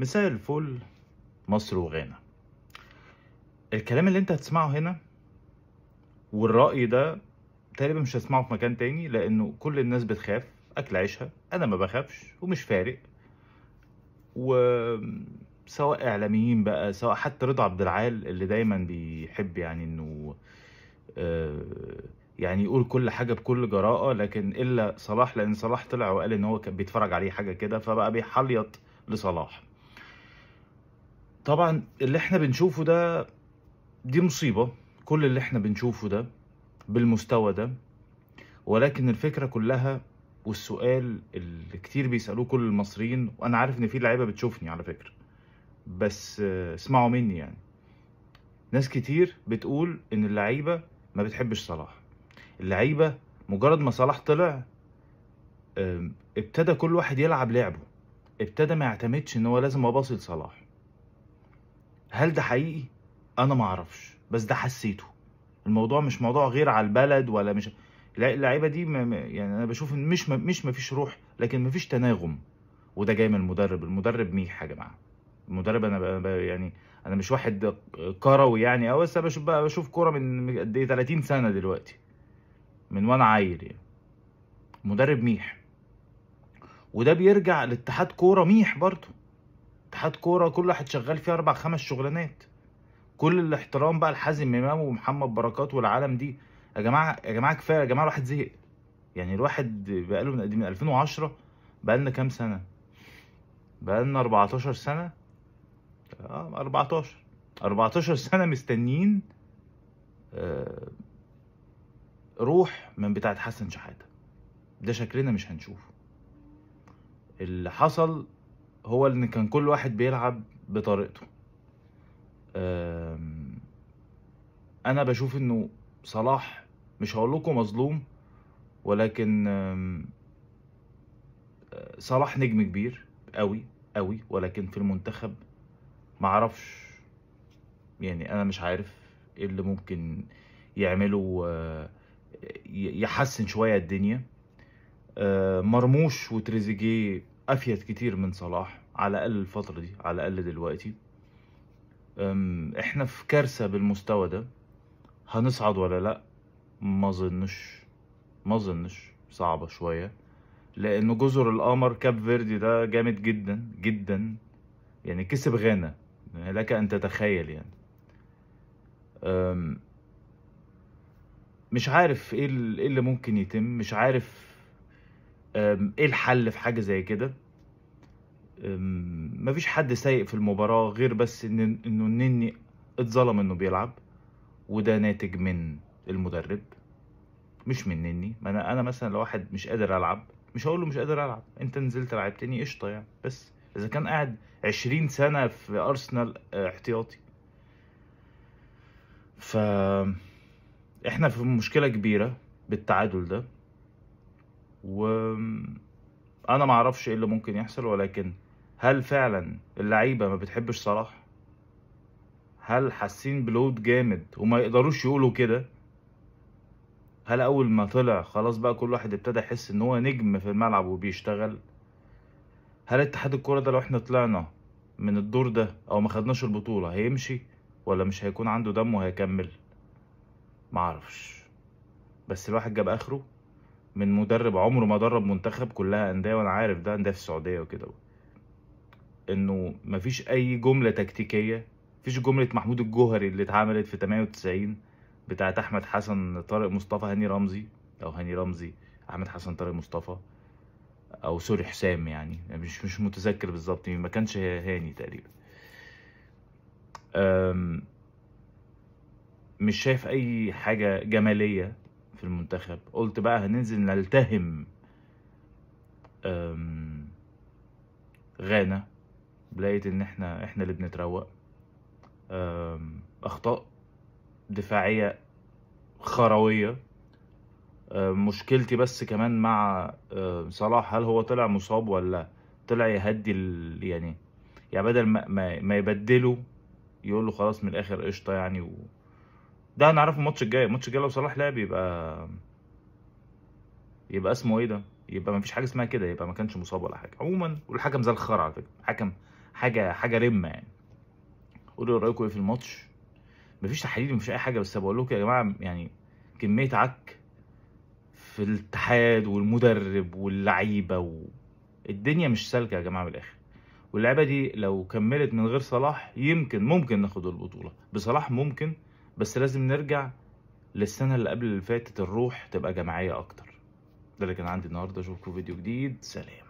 مساء الفل. مصر وغانا. الكلام اللي انت هتسمعه هنا والرأي ده تقريبا مش هسمعه في مكان تاني لأنه كل الناس بتخاف. أكل عيشها. أنا ما بخافش ومش فارق. وسواء إعلاميين بقى سواء حتى رضا عبد العال اللي دايما بيحب يعني إنه آه، يعني يقول كل حاجة بكل جراءة لكن إلا صلاح لأن صلاح طلع وقال إن هو كان بيتفرج عليه حاجة كده فبقى بيحليط لصلاح. طبعا اللي إحنا بنشوفه ده دي مصيبة كل اللي إحنا بنشوفه ده بالمستوى ده. ولكن الفكرة كلها والسؤال اللي كتير بيسألوه كل المصريين وأنا عارف إن في لعيبة بتشوفني على فكرة بس اسمعوا مني يعني. ناس كتير بتقول إن اللعيبة ما بتحبش صلاح. اللعيبة مجرد ما صلاح طلع ابتدى كل واحد يلعب لعبه. ابتدى ما يعتمدش إن هو لازم اباصي لصلاح. هل ده حقيقي؟ أنا ما أعرفش بس ده حسيته. الموضوع مش موضوع غير على البلد ولا مش لا اللعيبة دي ما يعني أنا بشوف إن مش ما مش ما فيش روح لكن ما فيش تناغم. وده جاي من المدرب المدرب ميح يا جماعة المدرب أنا يعني أنا مش واحد كروي يعني أو بس بشوف بقى بشوف كورة من قد إيه 30 سنة دلوقتي. من وأنا عيل يعني. مدرب ميح. وده بيرجع لاتحاد كورة ميح برضه. اتحاد كورة كل واحد شغال فيه أربع خمس شغلانات. كل الاحترام بقى لحازم إمام ومحمد بركات والعالم دي. يا جماعة يا جماعة كفاية يا جماعة الواحد زهق. يعني الواحد بقاله من من 2010 بقالنا كام سنة؟ بقالنا 14 سنة. آه 14 14 سنة مستنيين آه روح من بتاعة حسن شحاتة. ده شكلنا مش هنشوفه. اللي حصل هو ان كان كل واحد بيلعب بطريقته. أنا بشوف إنه صلاح مش هقول لكم مظلوم ولكن صلاح نجم كبير قوي قوي ولكن في المنتخب معرفش يعني أنا مش عارف إيه اللي ممكن يعمله ي- يحسن شوية الدنيا. أه، مرموش وتريزيجيه أفيد كتير من صلاح. على الأقل الفترة دي على الأقل دلوقتي. إحنا في كارثة بالمستوى ده. هنصعد ولا لأ؟ ما اظنش ما اظنش صعبة شوية. لأن جزر القمر كاب فيردي ده جامد جدا جدا. يعني كسب غانا. لك أن تتخيل يعني. مش عارف إيه إيه اللي ممكن يتم. مش عارف إيه الحل في حاجة زي كده. مفيش حد سيء في المباراة غير بس ان إنه النني اتظلم إنه بيلعب وده ناتج من المدرب مش من نني. ما أنا أنا مثلا لو واحد مش قادر ألعب مش هقول له مش قادر ألعب. أنت نزلت لعبتني قشطة يعني. بس إذا كان قاعد 20 سنة في أرسنال آه، احتياطي. ف إحنا في مشكلة كبيرة بالتعادل ده. و أنا ما أعرفش إيه اللي ممكن يحصل ولكن هل فعلا اللعيبة ما بتحبش صلاح؟ هل حاسين بلود جامد وما يقدروش يقولوا كده؟ هل أول ما طلع خلاص بقى كل واحد ابتدى يحس إن هو نجم في الملعب وبيشتغل؟ هل اتحاد الكورة ده لو إحنا طلعنا من الدور ده أو ما خدناش البطولة هيمشي ولا مش هيكون عنده دم وهيكمل؟ معرفش بس الواحد جاب آخره؟ من مدرب عمره ما درب منتخب كلها أندية وأنا عارف ده أندية في السعودية وكده. إنه مفيش أي جملة تكتيكية مفيش جملة محمود الجوهري اللي اتعملت في 98 بتاعت أحمد حسن طارق مصطفى هاني رمزي. أو هاني رمزي أحمد حسن طارق مصطفى. أو سوري حسام يعني. مش مش متذكر بالظبط ما كانش هاني تقريبا. مش شايف أي حاجة جمالية في المنتخب. قلت بقى هننزل نلتهم غانا. لقيت إن إحنا إحنا اللي بنتروق. أخطاء دفاعية خروية. مشكلتي بس كمان مع صلاح هل هو طلع مصاب ولا طلع يهدي. يعني يعني بدل ما, ما يبدله يقول له خلاص من الآخر قشطة يعني و... ده هنعرفه الماتش الجاي. الماتش الجاي لو صلاح لعب يبقى يبقى اسمه إيه ده؟ يبقى ما فيش حاجة اسمها كده يبقى ما كانش مصاب ولا حاجة. عموما والحكم زي الخرا على فكرة. حكم حاجة حاجة رمة يعني. قولوا رأيكم إيه في الماتش؟ مفيش تحليل مفيش أي حاجة بس بقول لكم يا جماعة يعني كمية عك في الاتحاد والمدرب واللعيبة و... الدنيا مش سالكة يا جماعة من الآخر. واللعبه دي لو كملت من غير صلاح يمكن ممكن ناخد البطولة. بصلاح ممكن بس لازم نرجع للسنة اللي قبل اللي فاتت الروح تبقى جماعية أكتر. ده اللي كان عندي النهارده اشوفكم فيديو جديد. سلام.